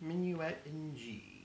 Minuet in G.